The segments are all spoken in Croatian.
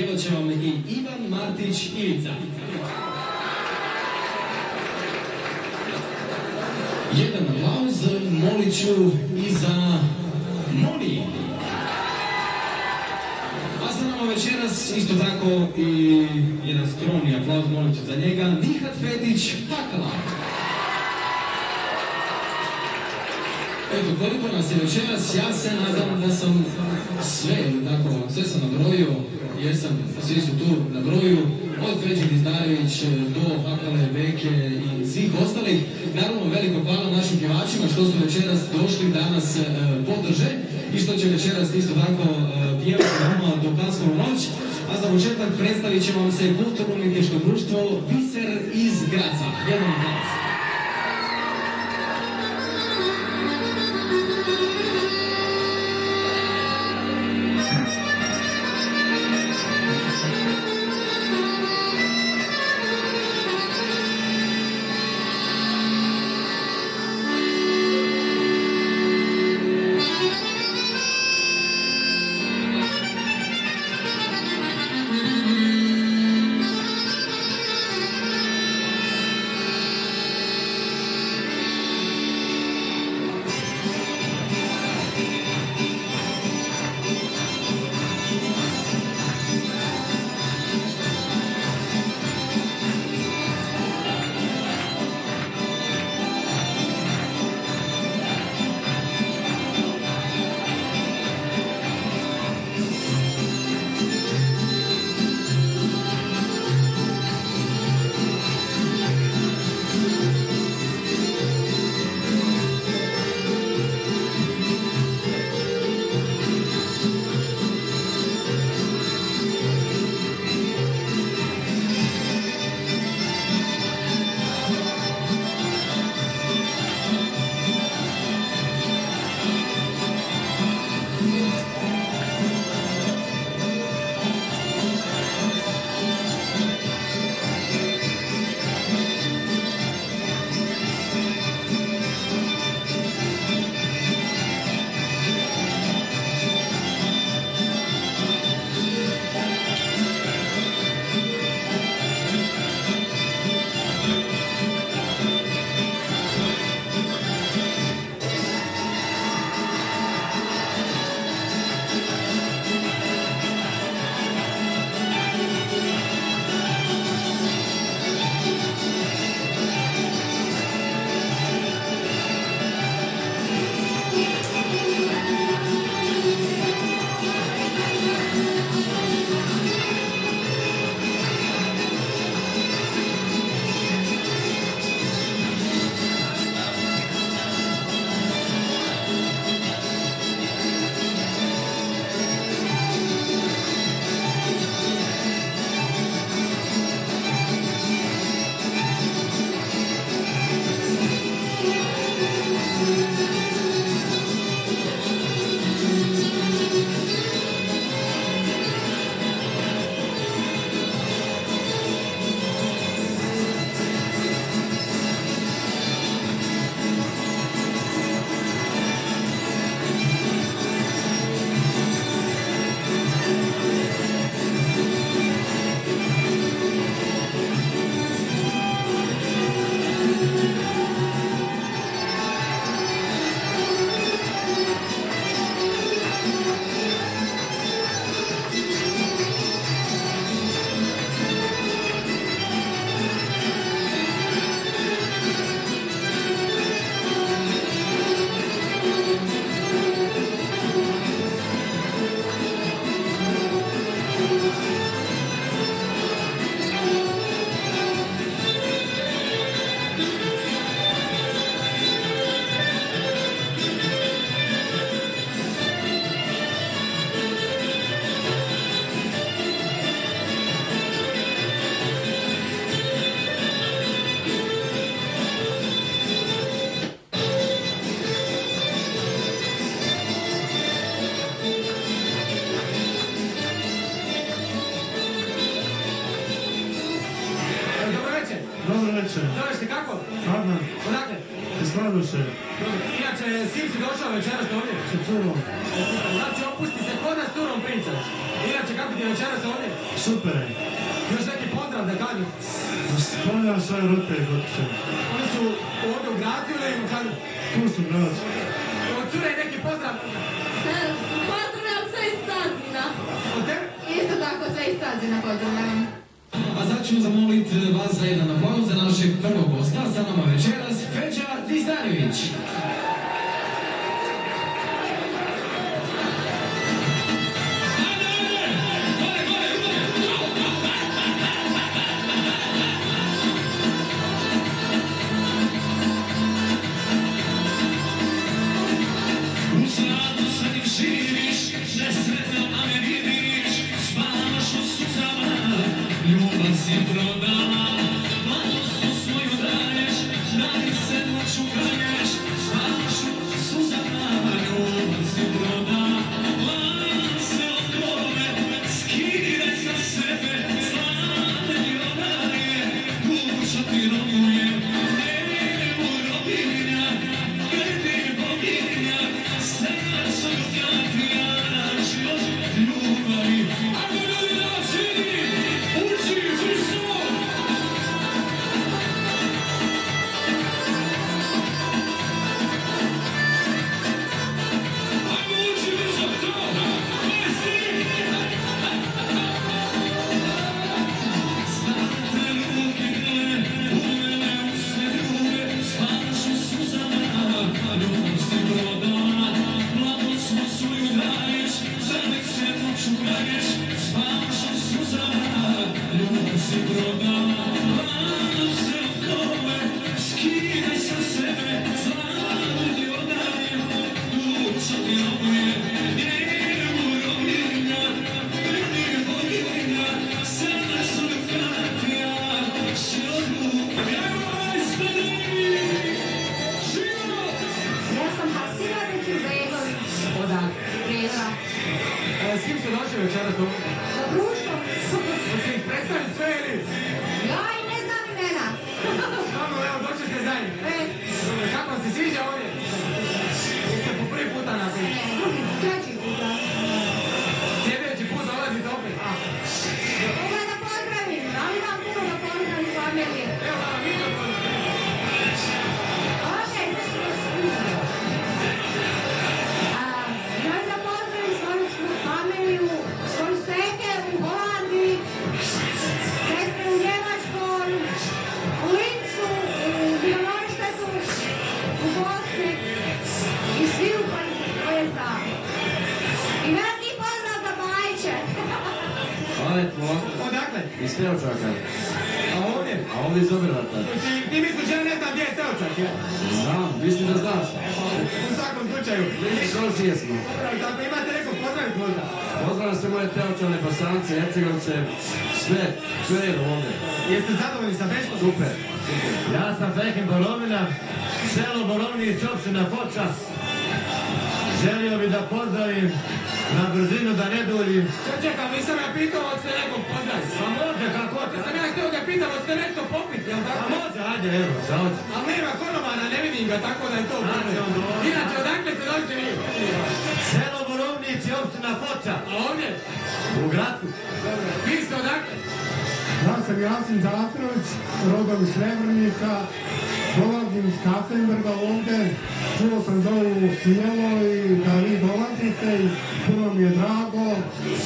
pjevat će vam i Ivan Martić Ivica. Jedan aplauz molit ću i za Moni. A sa nama večeras isto tako i jedan skromni aplauz molit ću za njega, Nihat Fetić Hakala. Eto, koliko nas je večeras, ja se nadam da sam sve, tako, sve sam nabrojio, jesam, svi su tu na broju, od Feđi Dizdarević do Hakale, Beke i svih ostalih. Naravno, veliko hvala našim pjevačima što su večeras došli danas e, podrže i što će večeras isto tako e, pjevati nama do kasnu noć. A za početak predstavit će vam se kulturno-umjetničko društvo Biser iz Graca. Jedan aplauz.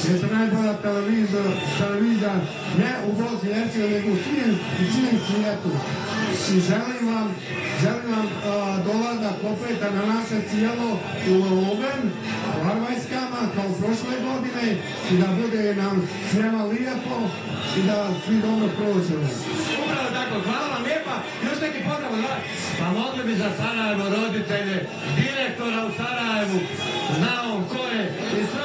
jer ste najbolja televizor, televizija ne u Bosni i Hercegovini, nego u cijem svijetu. I želim vam, želim vam a, dolazak na naše cijelo u Loven, u Arvajskama, kao prošle godine, i da bude nam svema lijepo i da svi dobro prođemo. Upravo tako, hvala vam lijepa. Još neki pozdrav od vas. Pa mogli bi za Sarajevo roditelje, direktora u Sarajevu, znao ko je i sve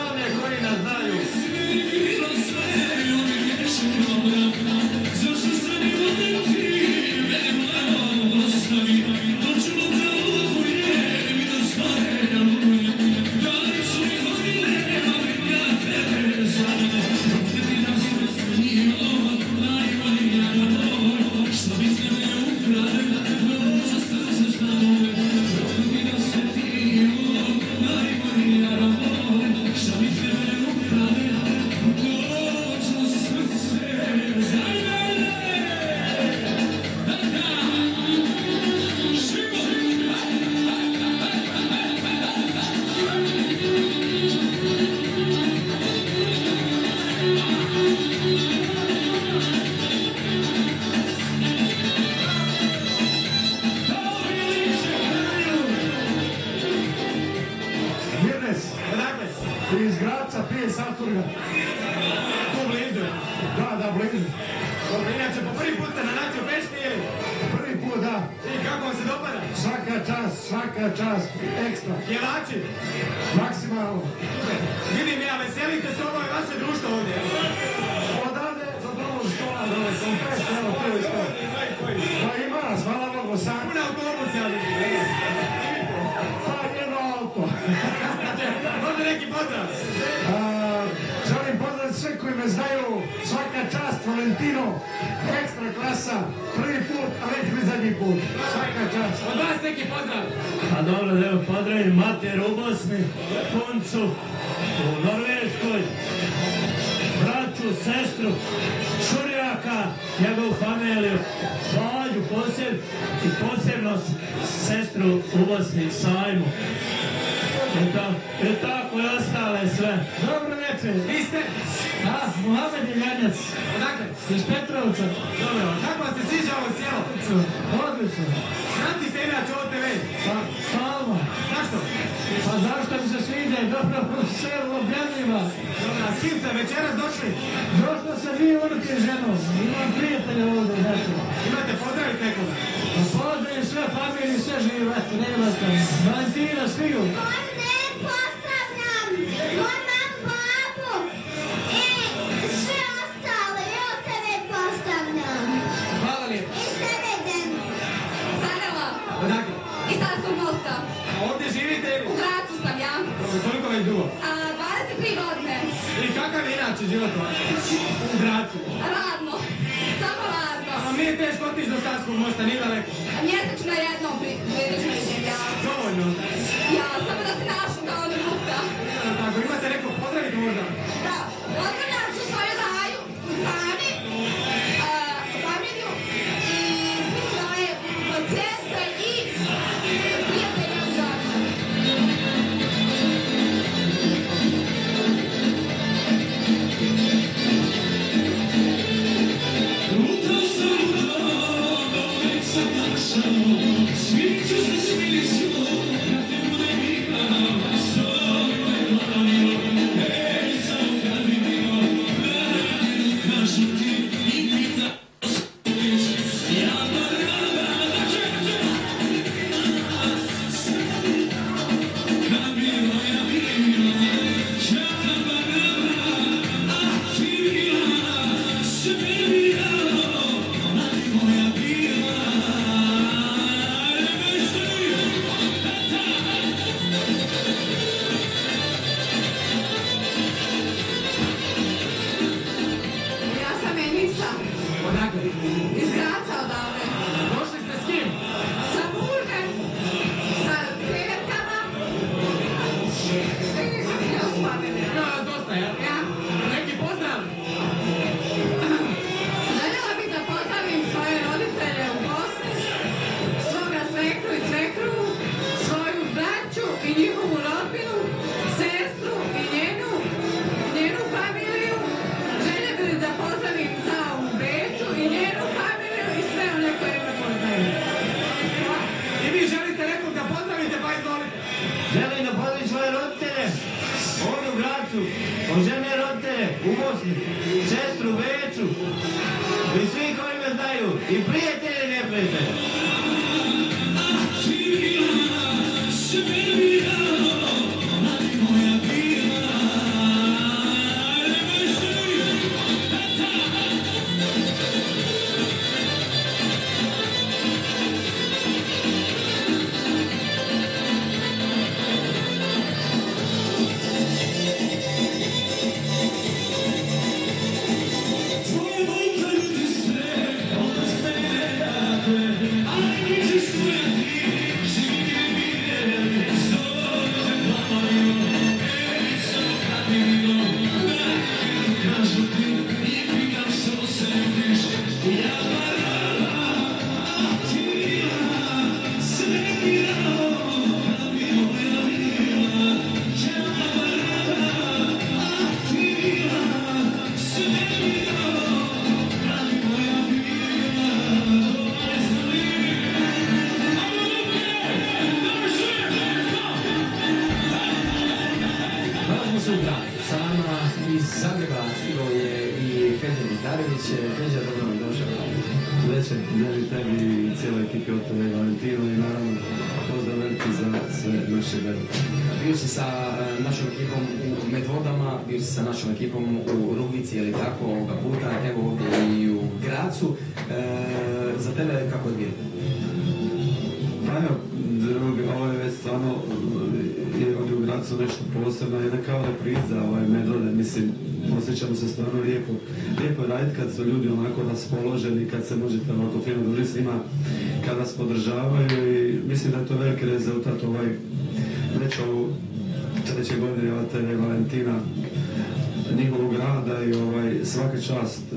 čast e,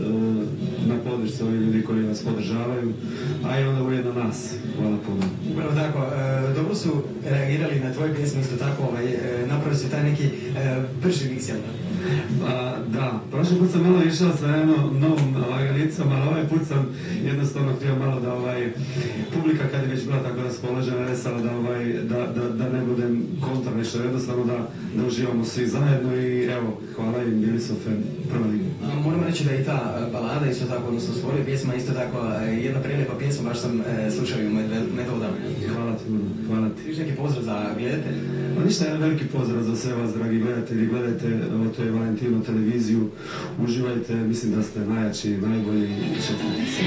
na podršcu ovih ljudi koji nas podržavaju, a i onda ujedno nas. Hvala puno. Upravo tako, e, dobro su reagirali na tvoje pjesme, isto tako, ovaj, e, napravili su taj neki brži pa, da, prošli put sam malo išao sa jednom novom ovaj, lagalicom, ali ovaj put sam jednostavno htio malo da ovaj, publika kad je već bila tako raspoložena resala da, ovaj, da, da, da ne budem kontra nešto, jednostavno da, da uživamo svi zajedno i evo, hvala im, bili su fan prvo reći da je i ta e, balada isto tako, odnosno stvorio pjesma, isto tako e, jedna prelijepa pjesma, baš sam e, slušao i u metodama. Hvala ti, hvala ti. Viš neki pozdrav za gledatelje? Pa ništa, jedan veliki pozdrav za sve vas, dragi gledatelji. Gledajte, ovo to je Valentino televiziju. Uživajte, mislim da ste najjači, najbolji i čestnici.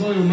Da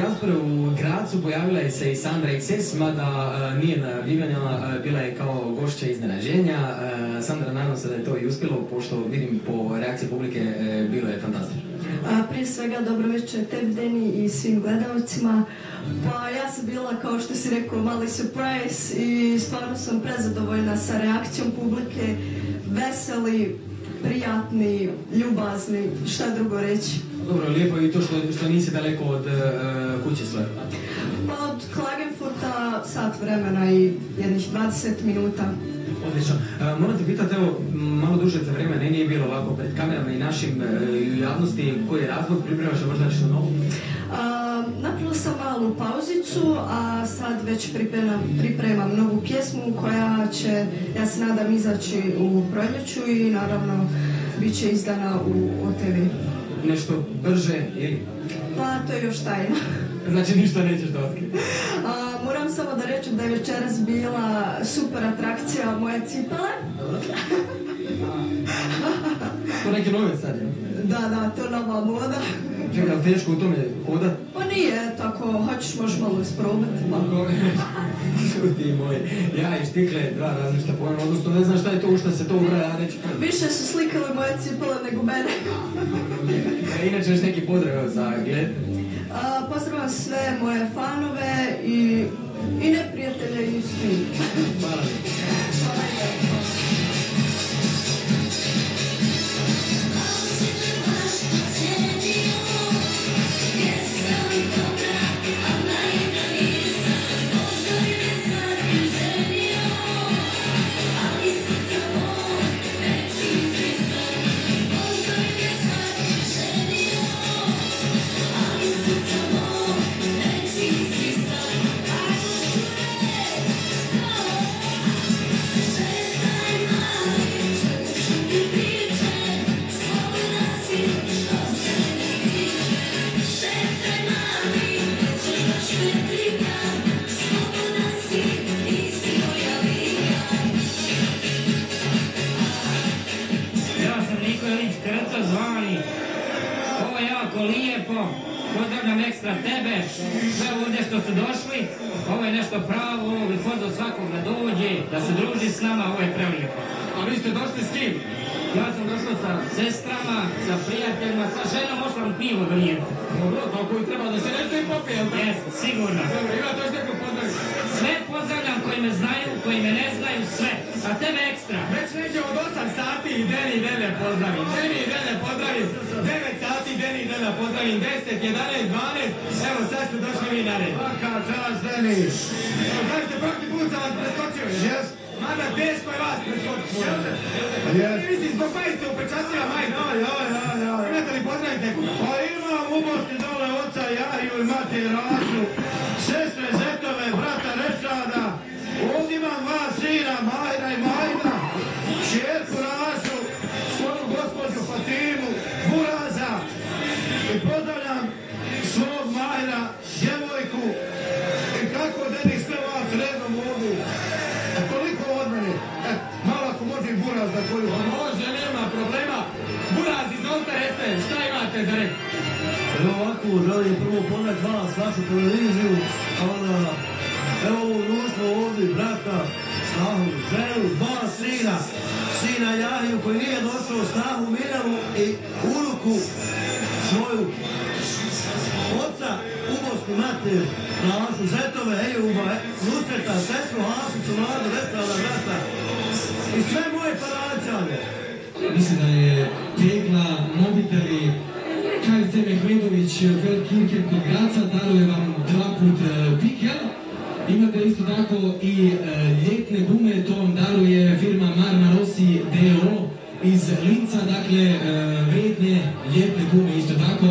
Dijaspore u Gracu pojavila je se i Sandra XS, mada e, nije najavljivana, e, bila je kao gošća iznenađenja. E, Sandra, nadam se da je to i uspjelo, pošto vidim po reakciji publike, e, bilo je fantastično. A, prije svega dobro večer tebi Deni i svim gledalcima. Pa ja sam bila kao što si rekao mali surprise i stvarno sam prezadovoljna sa reakcijom publike. Veseli, prijatni, ljubazni, šta drugo reći. Dobro, lijepo je i to što, što nisi daleko od e, kuće svoje. Pa od Klagenfurta sat vremena i jednih 20 minuta. Odlično. E, moram te pitati, evo, malo duže za vrijeme ne nije bilo ovako pred kamerama i našim e, javnosti, koji je razlog, pripremaš možda nešto novo? A, napravila sam malu pauzicu, a sad već pripremam, pripremam novu pjesmu koja će, ja se nadam, izaći u proljeću i naravno bit će izdana u OTV. Nešto brže ili... Pa to je još tajna. Znači ništa nećeš da otkriti. A, moram samo da rečem da je večeras bila super atrakcija moje cipele. To neke nove sad, je? Da, da, to nova moda. Čekaj, ali teško u tome hodat? Pa nije, tako, hoćeš možeš malo isprobati. Pa. Šuti moj, ja i štikle, dva različita pojma, odnosno ne znam šta je to u šta se to ubraja, a reći Više su slikale moje cipele nego mene. E, Inače još neki pozdrav za gled. A, Pozdravljam sve moje fanove i, i neprijatelje i svi. Hvala. Thank ekstra tebe, sve ovdje što su došli. Ovo je nešto pravo, ovo bi pozvao svakog da dođe, da se druži s nama, ovo je prelijepo. A vi ste došli s kim? Ja sam došao sa sestrama, sa prijateljima, sa ženom, možda vam pivo donijeti. Dobro, tako i treba da se nešto i popije, jel'? Jes, sigurno. Dobro, ima to još neko? Sve pozdravljam koji me znaju, koji me ne znaju, sve. A tebe ekstra. Već negdje od 8 sati i Deni i Dene pozdravim. Deni i Dene pozdravim. 9 sati Deni i Dene pozdravim. 10, 11, 12. Evo sad ste došli vi na red. Svaka čast, Deni. Evo, kažete, prošli put sam vas preskočio. Jes. Mada teško je vas preskočiti. Jes. Ne mislim, zbog majice upečatljiva majica. Ja, ja, ja, ja. Imate li pozdraviti nekoga? Pa imam u Bosni dole oca Jahiju i mati Rašu, sestre Zetove, brata Rešada, ovdje imam dva sina, Majda i Majda, čerku Rašu, svoju gospođu Fatimu, Buraza i pozdravljam svog Majda, djevojku i kako Denis sve vas redom mogu. A toliko od mene. E, malo ako može Buraz da koju... Može, nema problema. Buraz, izvolite recite, šta imate za reći? Evo ovako, želim prvo pozdraviti vas, vašu televiziju, a onda, evo ovo društvo ovdje, brata, snahu, ženu, dva sina, sina Jahiju koji nije došao, snahu Mirjanu i unuku svoju, oca, ubosku mater, našu zetove, Ejuba, Nusreta, sestru Haficu, mladu, Vetrala, brata, i sve moje paračane. Mislim da je tegla, mobiteli, KFC Mehmedović, Velkirken kod Graca, daruje vam dva put pikel. Imate isto tako i e, ljetne gume, to vam daruje firma Marma Rossi DO iz Linca, dakle e, vrijedne ljetne gume isto tako.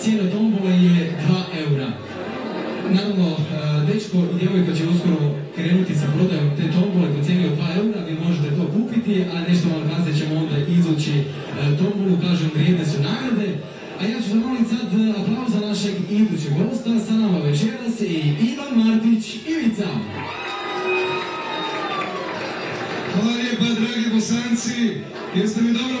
Cijena tombole je 2 eura. Naravno, e, dečko i djevojka će uskoro krenuti sa prodajom te tombole po cijeni od 2 eura, vi možete to kupiti, a nešto vam kasnije ćemo onda izvući e, tombolu, kažem, vrijedne su nagrade. A ja ću zamoliti sad e, aplauz za našeg idućeg gosta, sa nama večeras i Ivan Martić Ivica. Hvala lijepa, dragi bosanci. Jeste mi dobro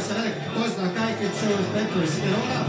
Serek, Kozna Kajkić, Petrović Sperona.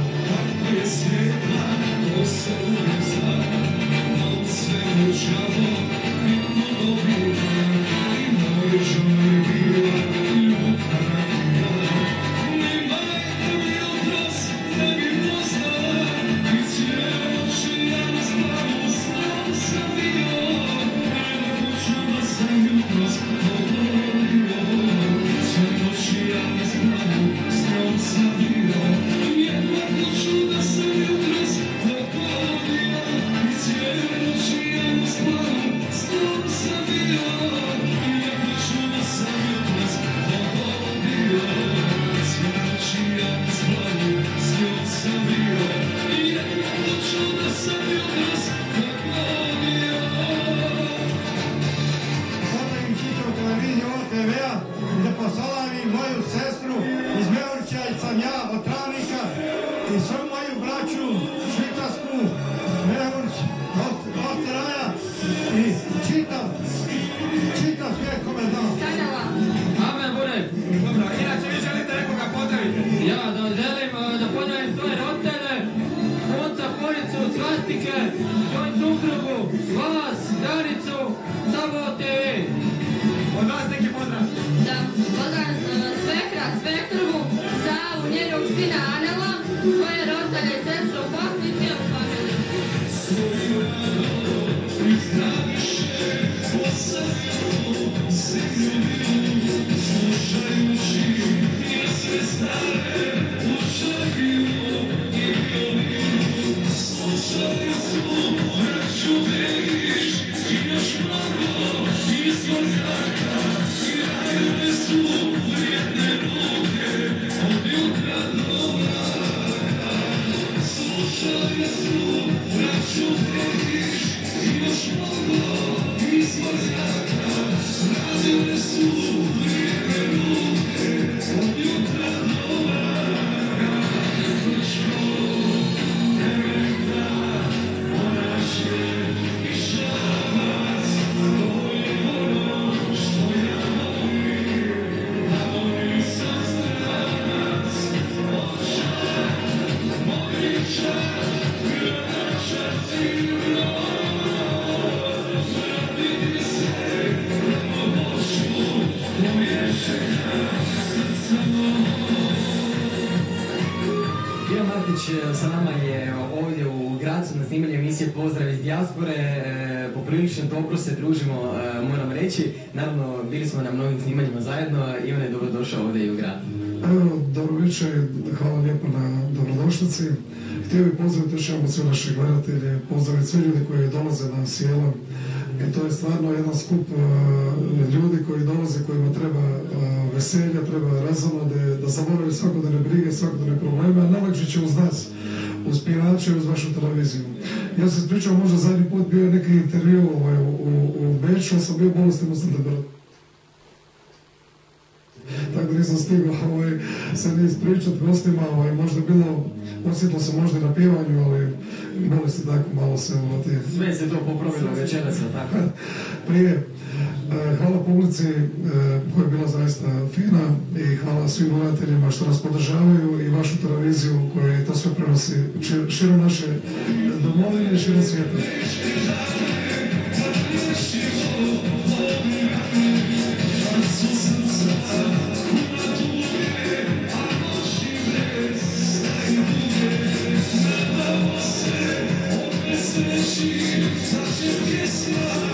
Dobro večer, hvala lijepo na dobrodošlici. Htio bih pozdraviti još jednom sve naše gledatelje, pozdraviti sve ljudi koji dolaze na sjelo. I to je stvarno jedan skup e, ljudi koji dolaze, kojima treba e, veselja, treba razonode, da zaboravaju svakodne brige, svakodne probleme, a najlakše će uz nas, uz pjevače, uz vašu televiziju. Ja sam pričao, možda zadnji put bio neki intervju ovaj, u, Beću, sam bio bolestim u debelo tako da nisam stigao ovaj, se ni ispričat gostima, ovaj, možda bilo, osjetilo se možda na pivanju, ali boli se tako malo se ovaj, ono Sve se to popravilo večeras, tako? Prije, e, hvala publici e, koja je bila zaista fina i hvala svim gledateljima što nas podržavaju i vašu televiziju koja je to sve prenosi širom naše domovine i širom svijeta. Yeah.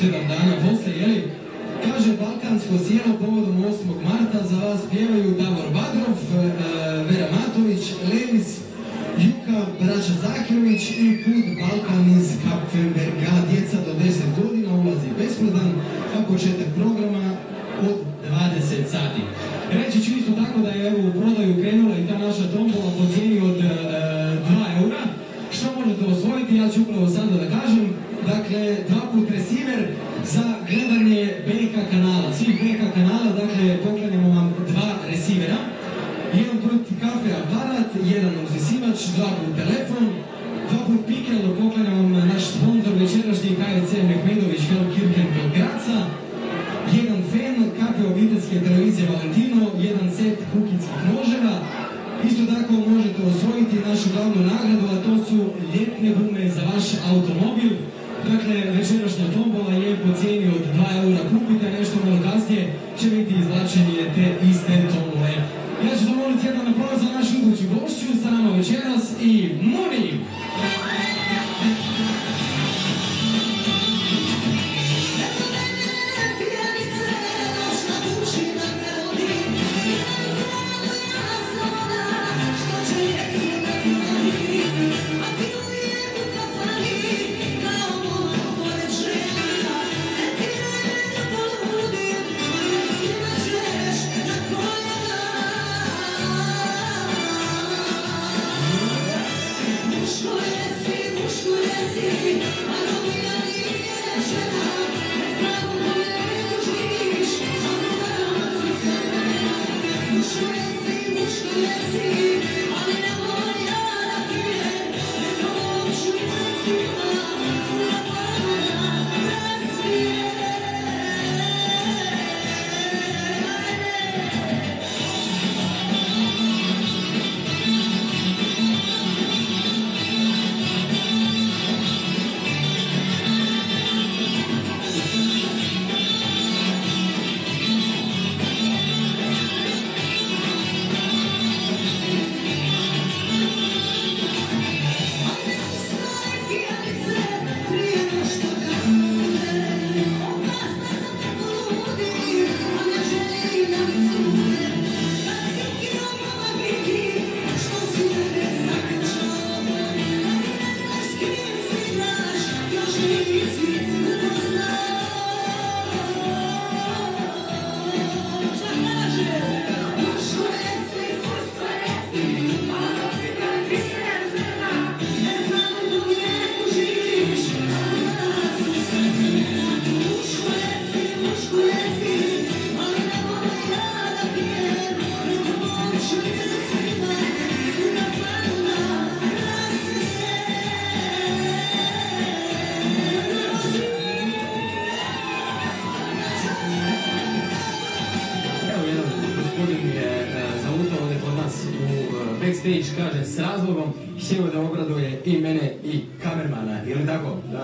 sedam dana poslije, jeli? Kaže Balkansko sjelo povodom 8. marta za vas pjevaju Davor Badrov,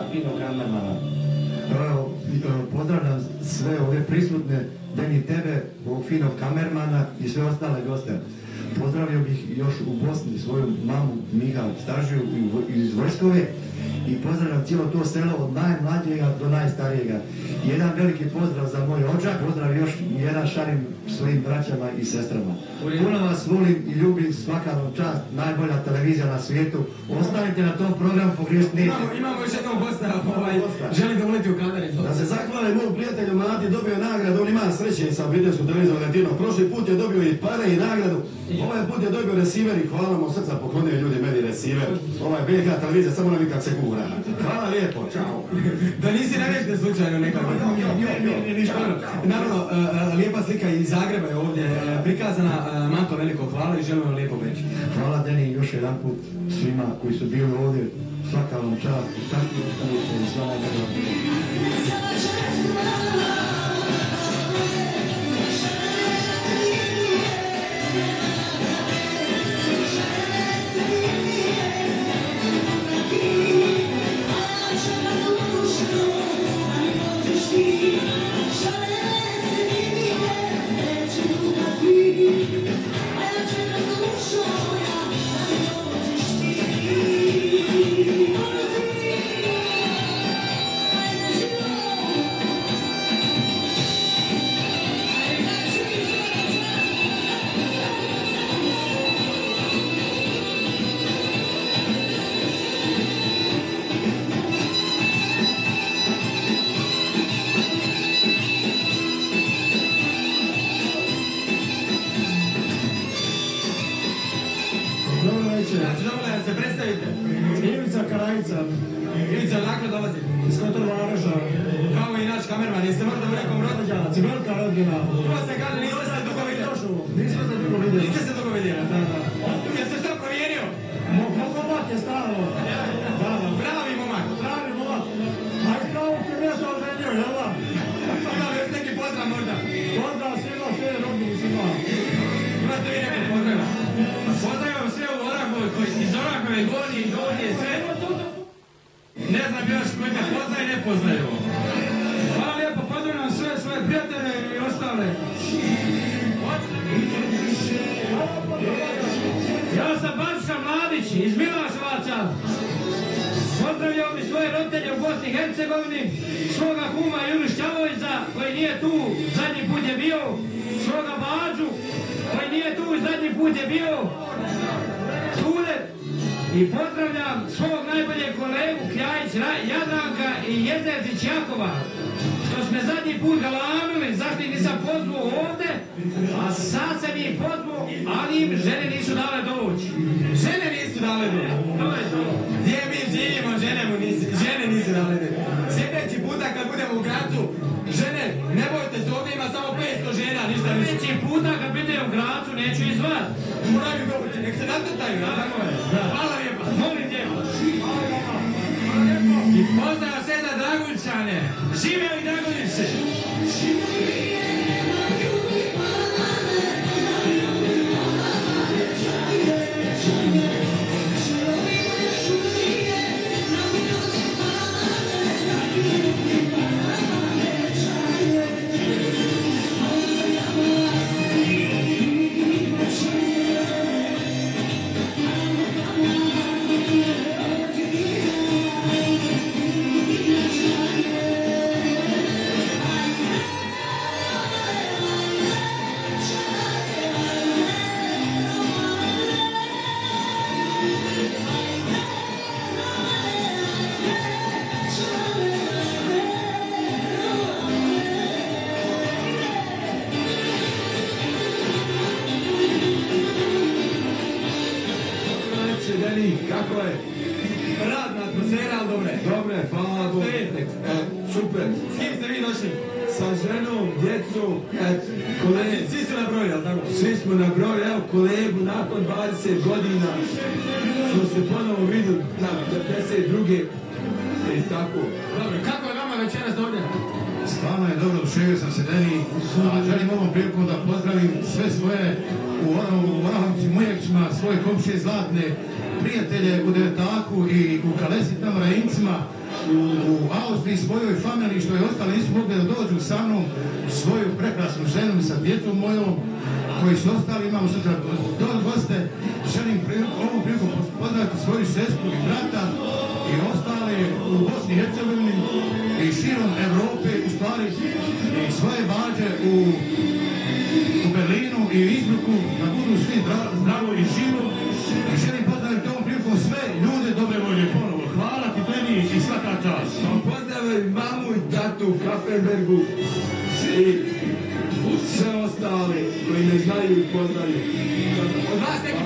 tako? Da, fino kamermana. E, pozdravljam sve ove prisutne, Deni tebe, ovog finog kamermana i sve ostale goste. Pozdravio bih još u Bosni svoju mamu Mihal Stažiju iz Vojskove i pozdravljam cijelo to selo od najmlađega do najstarijega. Jedan veliki pozdrav za moj očak, pozdrav još jedan šalim svojim braćama i sestrama. Puno vas volim i ljubim, svaka vam čast, najbolja televizija na svijetu. Ostanite na tom programu, pogriješiti neće. Imamo, imamo još jednog gosta, ovaj, želi da uleti u kadar. Da se zahvalim mom prijatelju Mati, dobio nagradu, on ima sreće sa obiteljskom televizijom Valentino. Prošli put je dobio i pare i nagradu, ovaj put je dobio receiver i hvala mu srca poklonio ljudi meni receiver. Ovaj BK televizija samo nam nikad se Hvala lijepo, čao. Da nisi namješten slučajno nekako. Naravno, lijepa slika iz Zagreba je ovdje e, prikazana. E, Mato, veliko hvala i želim vam lijepo večer. Hvala Deni još jedan put svima koji su bili ovdje. Svaka vam čast tako sva najbolja. Ne znam još koji me poznaju i ne poznaju. Hvala lijepo, pozdravljam sve svoje prijatelje i ostale. Ja sam Banša Mladić iz Milaševaca. Pozdravljam bi svoje roditelje u Bosni i Hercegovini, svoga kuma Juri Šćavojza, koji nije tu, zadnji put je bio, svoga Bađu, koji nije tu, zadnji put je bio, i pozdravljam svog najboljeg kolegu Kljajić Ra- Jadranka i Jezerčić Jakova, što sme zadnji put galamili, zašto ih nisam pozvao ovdje, a sad sam ih pozvao, ali im žene nisu dale doći. Žene nisu dale do. To je to. Gdje mi živimo, žene, mu nisu, žene nisu dale do. Sljedeći puta kad budemo u Gracu, žene, ne bojte se, ovdje ima samo 500 žena, ništa više. Sljedeći puta kad budem u Gracu neću izvat. Moraju doći, nek se nacrtaju. I pozdrav sve za Draguljčane. Živjeli Draguljče! Reče, Mamić i svaka čas. Pa pozdrave mamu i tatu u Kapenbergu i sve ostale koji ne znaju i poznaju. Od vas neki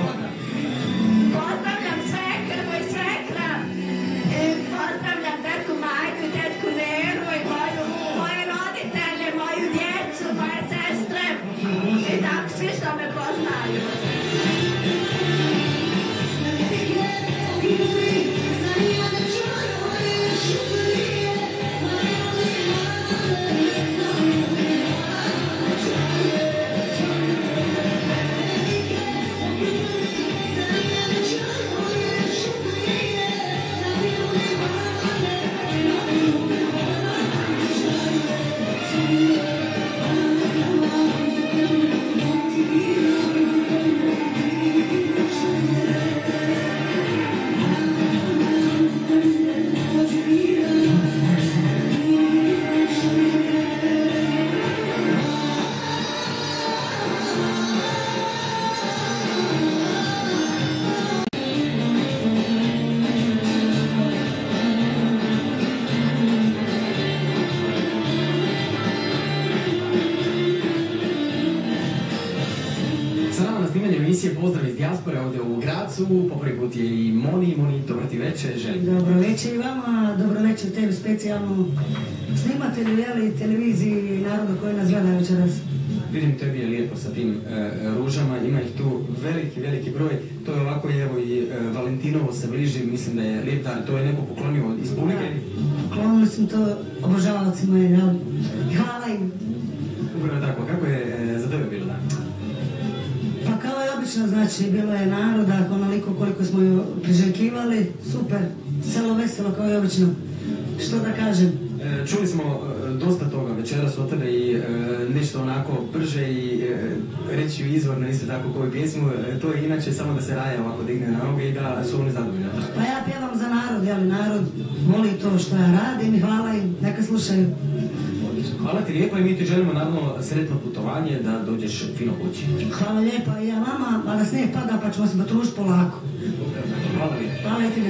snimatelju jeli televiziji narodu koji nas gleda večeras. Vidim tebi je lijepo sa tim e, ružama, ima ih tu veliki, veliki broj. To je ovako, evo i e, Valentinovo se bliži, mislim da je lijep dan, to je neko poklonio iz publike. Poklonili smo to večeras otrli e, nešto onako brže i e, reći izvorno isto tako koju pjesmu. E, to je inače samo da se raje ovako digne na noge i da su oni zadovoljni. Pa ja pjevam za narod, ali narod voli to što ja radim i hvala im, neka slušaju. Hvala ti lijepo i mi ti želimo naravno sretno putovanje da dođeš fino kući. Hvala lijepa i ja vama, ali snijeg pada pa ćemo se batruš polako. Hvala lijepo. Hvala ti,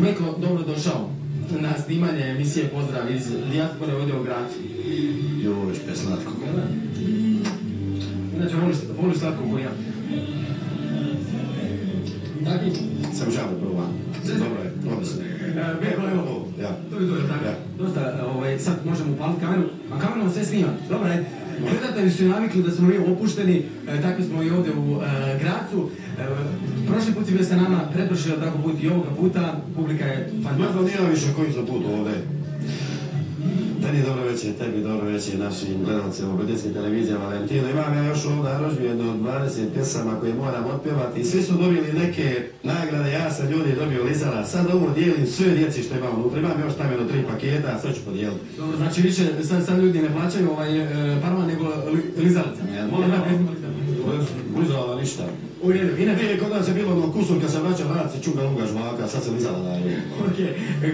Meko, dobrodošao na snimanje emisije Pozdrav iz Dijaspore ovdje u Gracu. Jo, voliš je slatko. Inače, voliš, voliš slatko koji ja. Tako? Sam žavu prvo. Dobro je, odnosno. E, evo, evo ovo. Ja. To je to, tako. Ja. Dosta, ovaj, sad možemo upaliti kameru, a kameru sve snima. Dobro je. Gledatelji su navikli da smo mi opušteni, e, tako smo i ovdje u e, Gracu. E, prošli put si bio sa nama, predvršio tako put i ovoga puta, publika je fantastična. Možda znam, nije više koji za put ovdje. Meni dobro večer, tebi dobro večer, našim gledalcima u Brodinskim televizija Valentino. Imam ja još ovdje narođu jedno od 20 pjesama koje moram otpjevati svi su dobili neke nagrade, ja sam ljudi dobio lizala. Sad ovo dijelim sve djeci što imam unutra, imam još tamo jedno tri paketa, sve ću podijeliti. Znači više sad, sad ljudi ne plaćaju ovaj parma nego li, lizalica. Molim da lizala ništa. U redu, inače... Nije, kod nas je bilo ono kusur kad se vraća vrac i čuga luga žvaka, sad se lizala daje. Ok,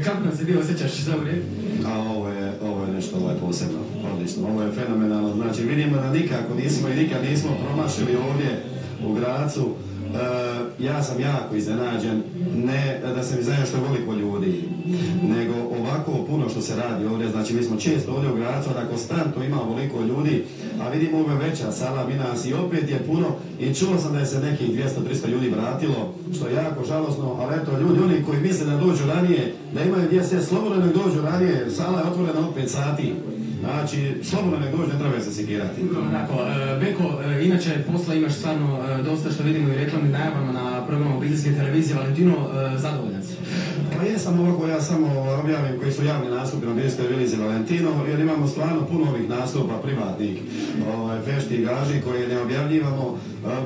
kako nam se ti osjećaš u redu? A ovo je, ovo je nešto, ovo je posebno, odlično, ovo je fenomenalno. Znači vidimo da nikako nismo i nikad nismo promašili ovdje u Gracu. E, ja sam jako iznenađen, ne da sam iznenađen što je veliko ljudi, nego ovako puno što se radi ovdje, znači mi smo često ovdje u Gracu, da konstantno ima ovoliko ljudi, a vidimo ove veća sala, mi nas i opet je puno. I čuo sam da je se nekih 200-300 ljudi vratilo, što je jako žalosno, ali eto ljudi, oni koji misle da dođu ranije, da imaju gdje se slobodno dođu ranije, sala je otvorena 5 sati. Znači, slobodno nek dođu, ne treba se sikirati. Onako, e, Beko, e, inače posla imaš stvarno e, dosta što vidimo i u reklamnim najavama na programu obiteljske televizije. Valentino, zadovoljan si? Pa jesam ovako, ja samo objavim koji su javni nastupi na Biljskoj Vilizi Valentino, jer imamo stvarno puno ovih nastupa privatnih ovaj, fešti i gaži koje ne objavljivamo.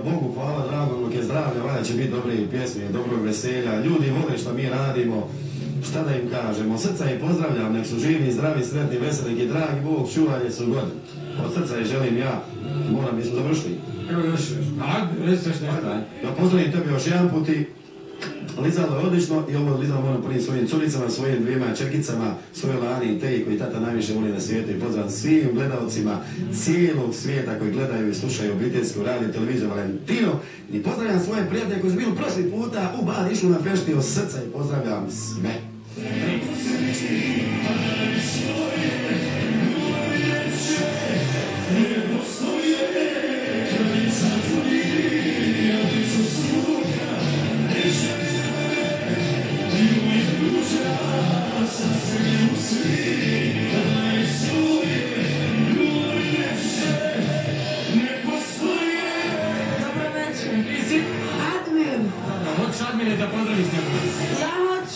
Bogu hvala, drago, dok je zdravlje, valja će biti dobre pjesme, dobrog veselja. Ljudi vole što mi radimo. Šta da im kažemo? Od srca im pozdravljam, nek su živi, zdravi, sretni, veseli i dragi Bog, čuvalje su god. Od srca ih želim ja, moram, mi smo završili. Evo još, a, reci sve što je Da pozdravim tebi još jedan put i Lizalo je odlično i ovo Lizalo moram prvim svojim curicama, svojim dvijema čerkicama, svojoj Lani i Teji koji tata najviše voli na svijetu i pozdrav svim gledalcima cijelog svijeta koji gledaju i slušaju obiteljsku radio televiziju Valentino i pozdravljam svoje prijatelje koji su bili prošli puta u Bad išli na fešti od srca i pozdravljam sve. Admire da pozdraviš njegu? ja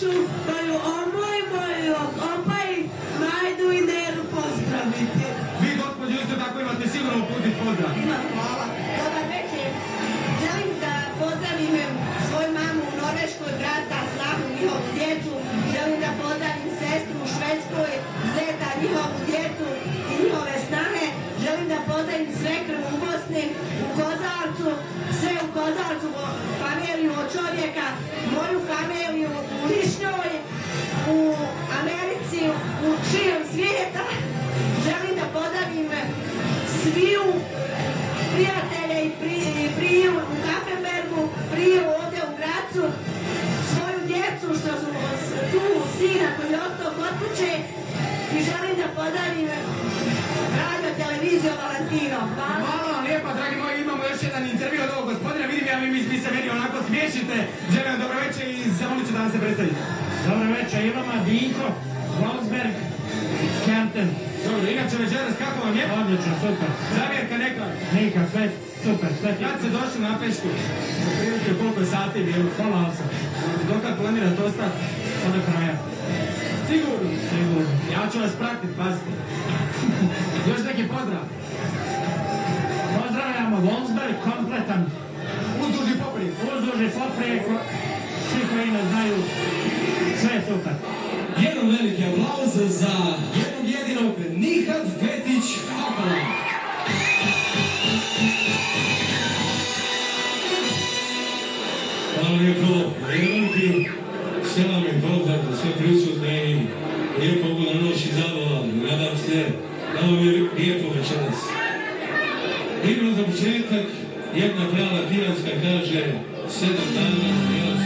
hoću moju omu i moju opa i Majdu i Neru pozdraviti. Vi, gospođo, isto tako imate sigurno uputit pozdrav. Hvala. Dobar večer. Želim da pozdravim svoju mamu u Norveškoj, brata, Slavu, njihovu djecu. Želim da pozdravim sestru u Švedskoj, zeta, njihovu djecu i njihove snahe. Želim da pozdravim svekru u Bosni, u Kozarcu, sve u Kozarcu, familiju od čovjeka, moju familiju u Americi, u širom svijeta. Želim da pozdravim sviju prijatelje i pri- i priju u Kafenbergu, priju ovdje u Gracu, svoju djecu što su tu, sina koji je ostao kod kuće i želim da podarim radio televiziju Valentino. Hvala. Vam lijepa, dragi moji, imamo još jedan intervju od ovog vi, se meni onako smiješite. Želim dobro večer i zamolit ću da vam se predstavite. Dobro večer, Iloma, Dinko, Wolfsberg, Kempten. Dobro, inače večeras kako vam je? Odlično, super. Zamjerka neka. Nikak, sve super, sve ti. Kad ste došli na Pešku? Prilike koliko je sati bilo? Pola osam. Dokad planirate ostati? Pa do kraja. Sigurno? Sigurno. Ja ću vas pratiti, pazite. Još neki pozdrav. Pozdravljamo Wolfsberg, kompletan. I poprijek. Svi koji nas znaju, sve je super. Jedan veliki aplauz za jednog jedinog Nihat Vetić Hakola. Hvala lijepo. Jedan veliki selam i pozdrav za sve prisutne i lijepo ugodna noć i zabava. Nadam se da vam je lijepo večeras. Igro za početak, jedna prava piratska kaže sedam dana piratsko pio.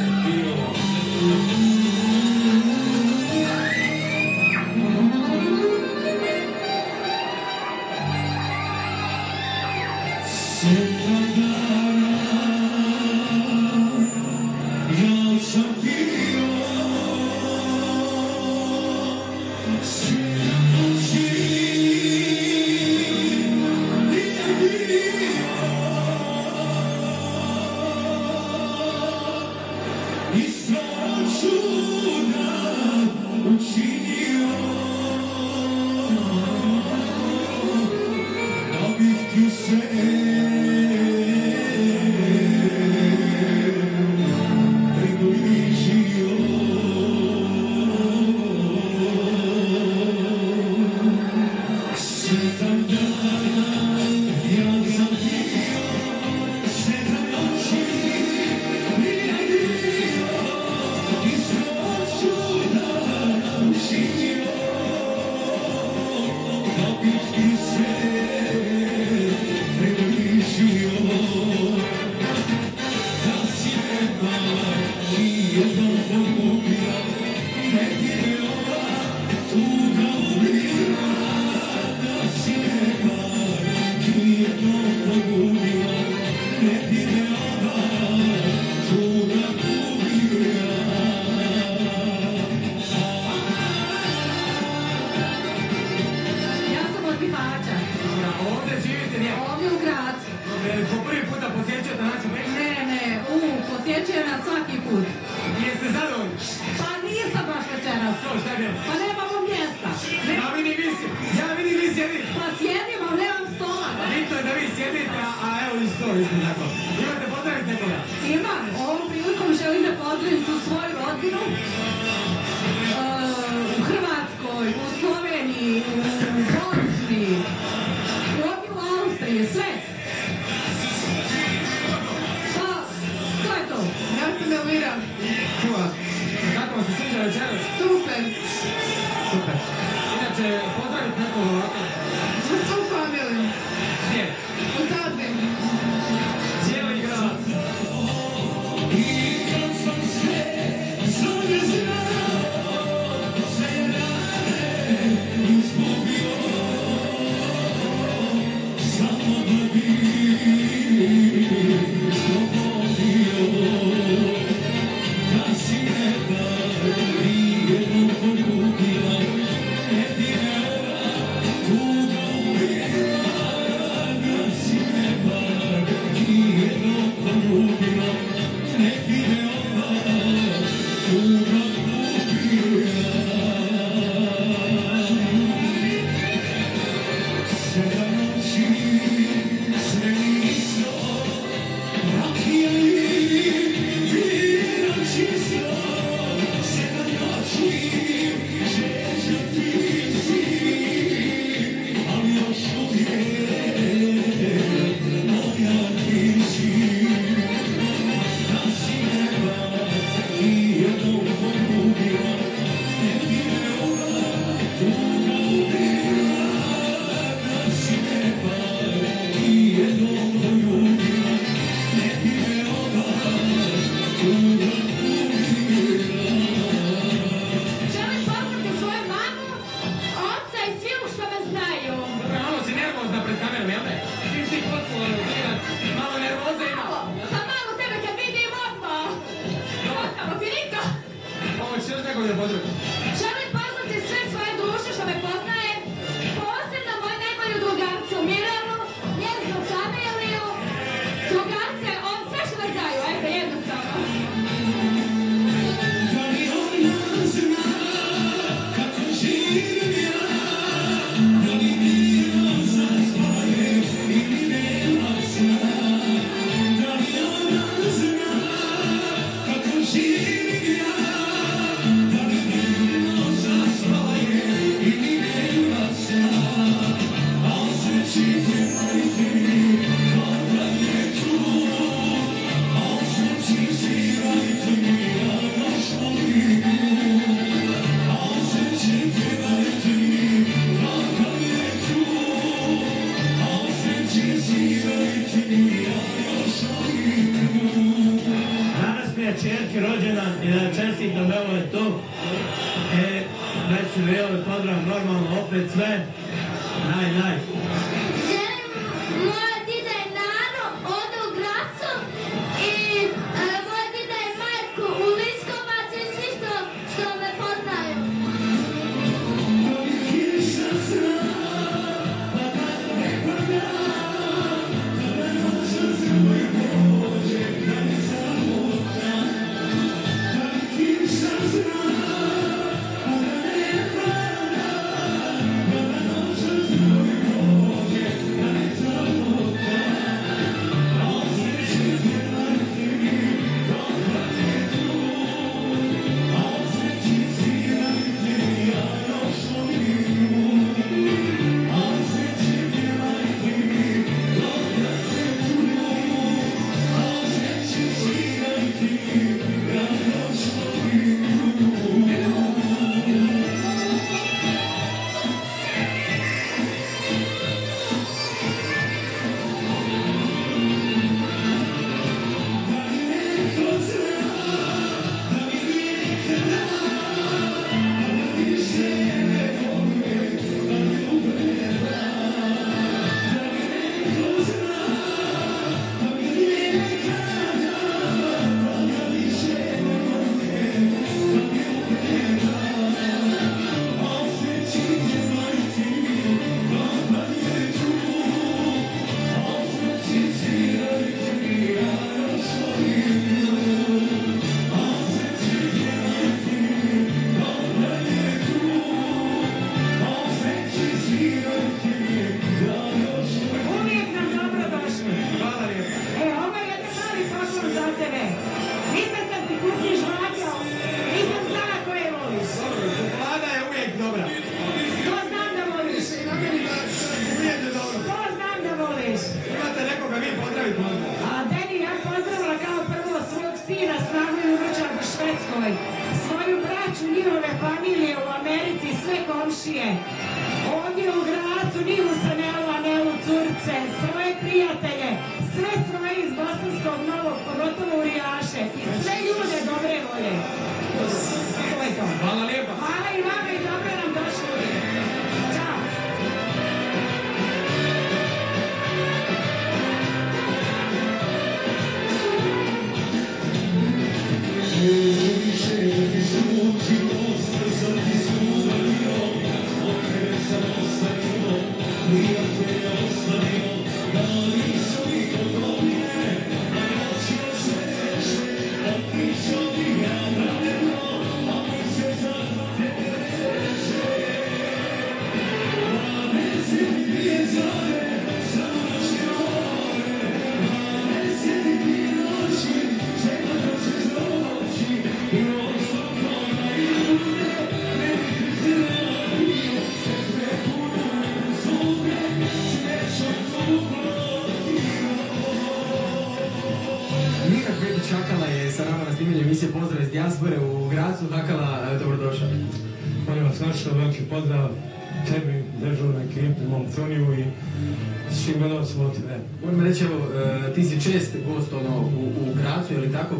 Ovo će još nekog da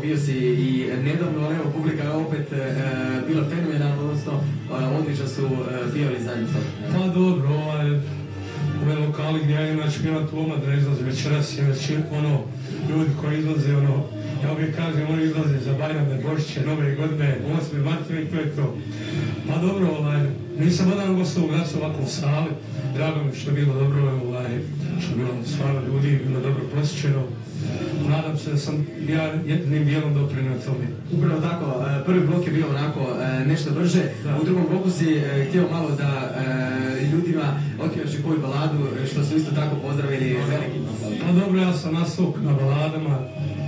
Bio si i nedavno, ali evo, publika je opet e, bila fenomenalna, odnosno e, odlično su e, pjevali sa Pa dobro, ovaj, ove lokali gdje ja inače pjevat u omladine izlaze večeras je već ono, ljudi koji izlaze ono, ja uvijek kažem oni izlaze za Bajrame, Božiće, Nove godine, 8. marta i to je to. Pa dobro, ovaj, nisam odavno gostao u Gracu ovako u sali, drago mi što je bilo dobro, da sam ja jednim dijelom doprinio tome. Upravo tako, e, prvi blok je bio onako e, nešto brže, u drugom bloku si e, htio malo da ljudima otkrivaš i koju baladu, što su isto tako pozdravili veliki. Pa dobro, ja sam nastao na baladama,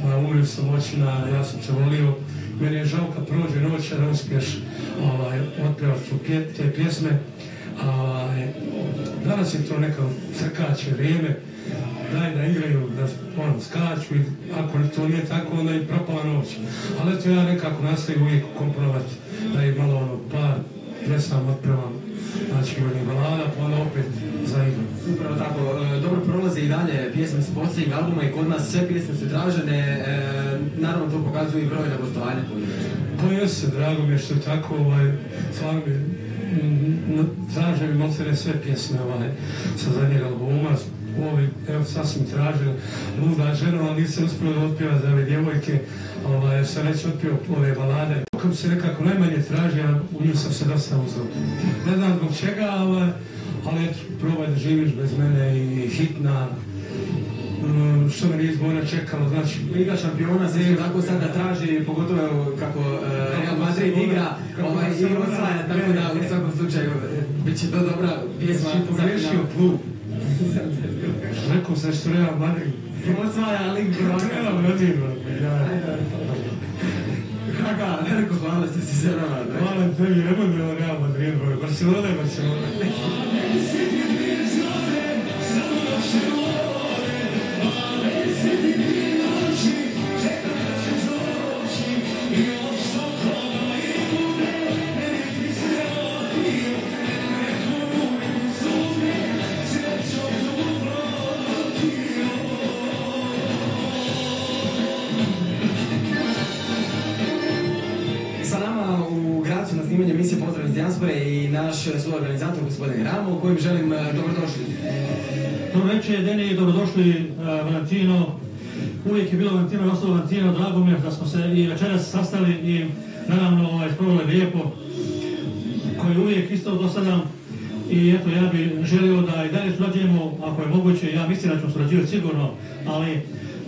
a, umio sam očina, ja sam te volio. Meni je žao kad prođe noć, a ne uspiješ ovaj, pje- te pjesme. A, danas je to neko crkaće vrijeme, daj da igraju, da on, skaču i ako to nije tako, onda i propala noć. Ali eto ja nekako nastavim uvijek komponovati, da i malo ono par pjesama otpevam, znači onih balada, pa onda opet zaigram. Upravo tako, e, dobro prolaze i dalje pjesme s posljednjeg albuma i kod nas sve pjesme su tražene, e, naravno to pokazuju i brojna gostovanja. Pa jeste, drago mi je što je tako, ovaj, stvarno mi traže sve pjesme ovaj, sa zadnjeg albuma, ovi, evo sad sam tražio Luda žena, ali nisam uspio da otpjeva za ove djevojke, ovaj, sam već otpio ove balade. Kako se nekako najmanje traži, a u nju sam se dosta uzao. Ne znam zbog čega, ali, ali probaj da živiš bez mene i hitna, Mm, što me nije izbora čekalo, znači... Liga šampiona se isto tako sada traži, pogotovo kako e, Real Madrid igra ovaj, i osvaja, tako da u svakom slučaju e, bit će to dobra pjesma. Si pogrešio klub. Rekao sam što Real Madrid. Osvaja Ligu Real Madrid, ja. Kaka, veliko hvala što si se nama. Hvala tebi, ne bude Real Madrid, bro. Barcelona je Barcelona. Suorganizator gospodin Ramo, kojem želim e, dobrodošli. Dobro večer, Deni, dobrodošli uh, Valentino. Uvijek je bilo Valentino i ostalo Valentino, drago mi je da smo se i večeras sastali i naravno ovaj, sproveli lijepo, koji uvijek isto do sada. I eto, ja bih želio da i dalje surađujemo, ako je moguće, ja mislim da ćemo surađivati sigurno, ali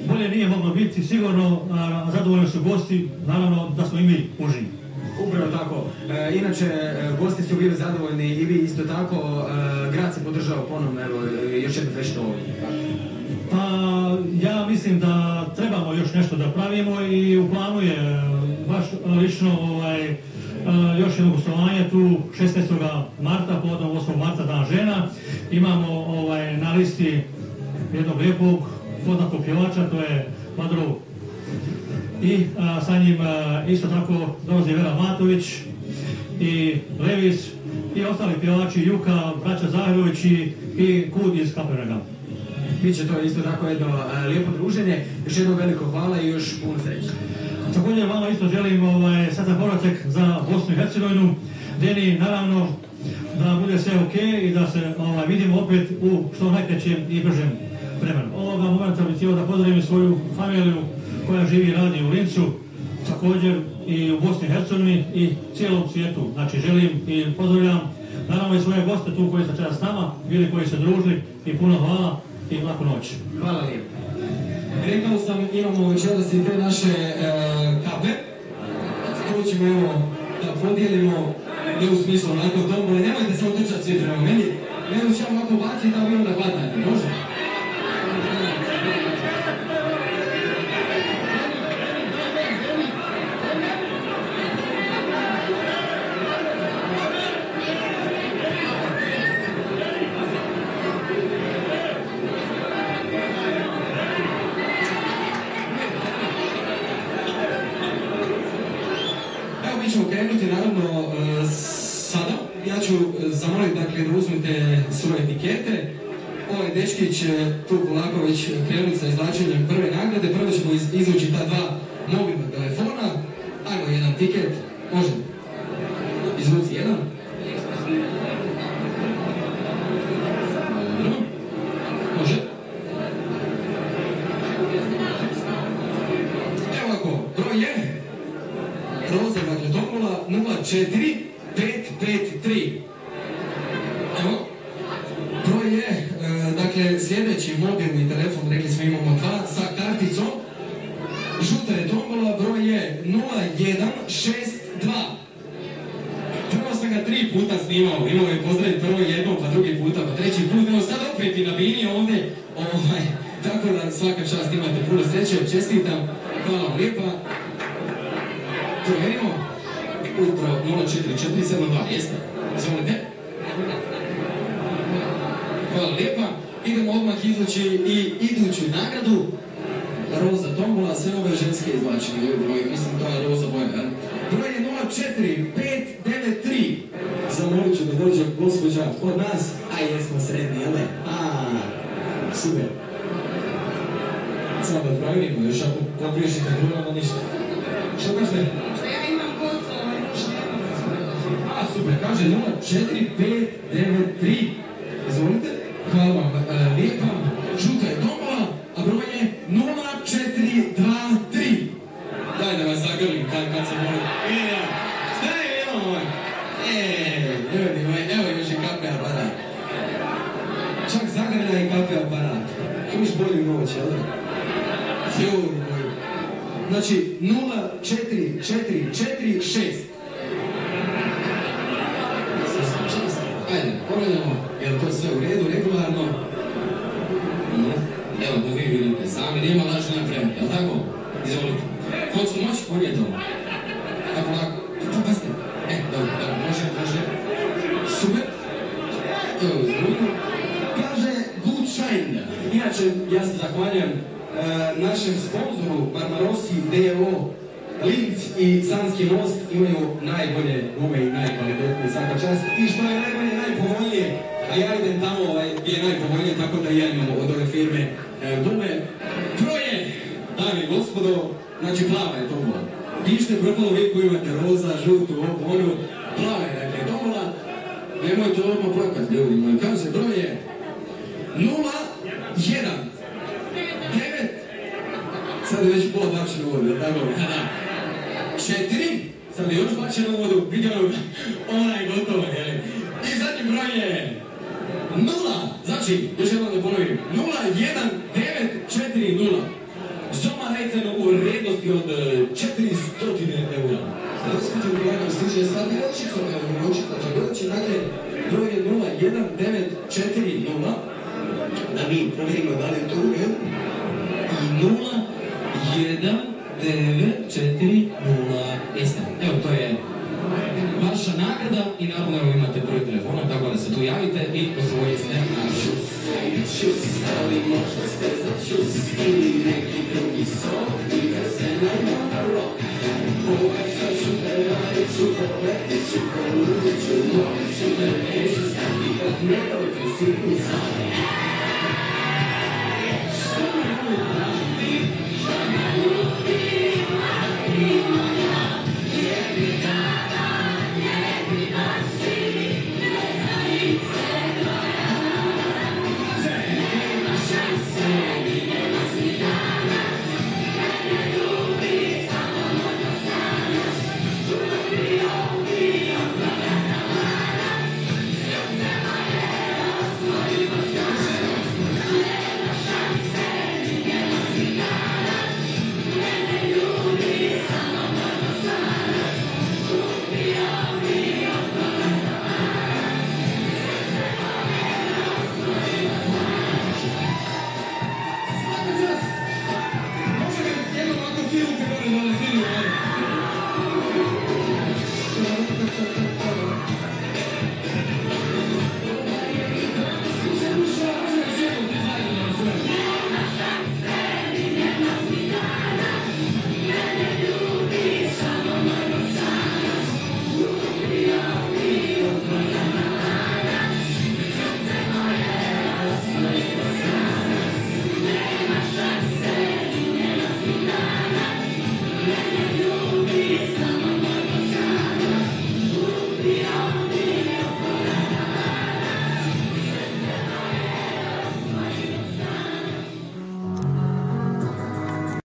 bolje nije moglo biti sigurno, a, zadovoljni su gosti, naravno da smo i mi uži. Upravo tako. E, inače, e, gosti su bili zadovoljni i vi isto tako. E, grad se podržao ponovno, evo, e, još jednom reći to ovdje. Pa ja mislim da trebamo još nešto da pravimo i u planu je baš lično ovaj, još jedno gostovanje tu 16. marta, povodom 8. marta Dan žena. Imamo ovaj, na listi jednog lijepog poznatog pjevača, to je Madrov i a, sa njim a, isto tako dolazi Vera Matović i Levis i ostali pjevači Juka, braća Zahirović i, i Kud iz Kapernaga. Biće to isto tako jedno e, lijepo druženje. Još jedno veliko hvala i još puno sreće. Također vama isto želim ovaj, sretan povratak za Bosnu i Hercegovinu. Deni, naravno, da bude sve ok i da se ovaj, vidimo opet u što najkraćem i bržem vremenu. Ovoga momenta bih htio da pozdravim svoju familiju koja živi i radi u Lincu, također i u Bosni i Hercegovini i cijelom svijetu. Znači želim i pozdravljam naravno i svoje goste tu koji su večeras s nama, bili koji se družili i puno hvala i laku noć. Hvala lijepo. Rekao sam, imamo večeras i te naše e, kape. To ćemo evo da podijelimo, ne u smislu onako nemojte se otrčati svi prema meni, ću ja ovako baciti, a vi onda hvatajte, može? Krenuti sa izvlačenjem prve DO Linz i Sanski most imaju najbolje gume i najkvalitetnije svaka čast. I što je najbolje, najpovoljnije, a ja idem tamo ovaj, gdje je najpovoljnije, tako da ja imam od ove firme e, gume. Troje, dame i gospodo, znači plava je tomola. Pišite propalo vi koji imate roza, žutu, ovu, onu, plava je dakle tomola. Nemojte odmah plakat ljudi moji. Kaže, broj je 0, 1, 9, sad je već pola bačeno u vodu, tako? Četiri, sad je još bačeno u vodu, vidjelo ga, ona je gotova, jel? I zadnji broj je nula, znači, još jednom da ponovim, nula, jedan, devet, četiri, nula. Soma rejceno u vrijednosti od e, 400 eura. Gospodin Bojano stiže sa miročicom, evo miročica će doći, dakle, broj je 0, 1, 9, 4, 0. Da mi provjerimo da li je to u redu. Jeste, evo to je vaša nagrada i naravno evo imate broj telefona, tako da se tu javite i osvojite našu ali možda ste za čus ili neki drugi sok, nikad se ne mora rock. Povećat ću te, radit ću, poletit ću, poludit ću, molit ću te, neću stati dok ne dođe sitni.